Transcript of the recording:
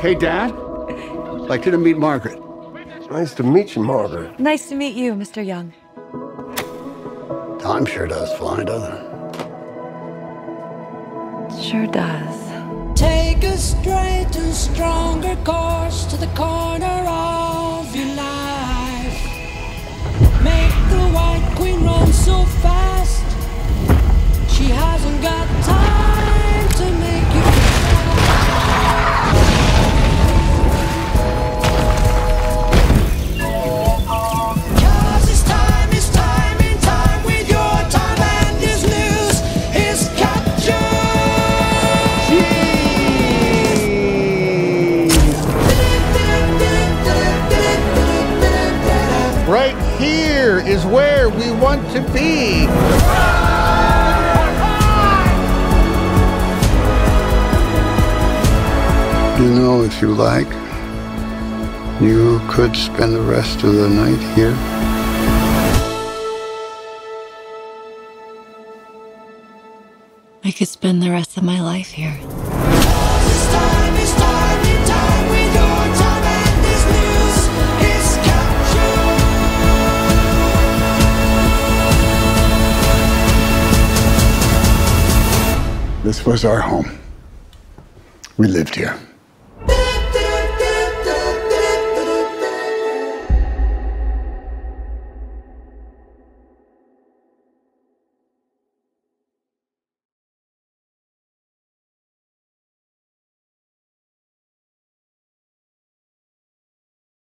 Hey, Dad. Like to meet Margaret. Nice to meet you, Margaret. Nice to meet you, Mr. Young. Time sure does fly, doesn't it? Sure does. Take a straight and stronger course to the corner Right here is where we want to be. You know, if you like, you could spend the rest of the night here. I could spend the rest of my life here. This was our home. We lived here.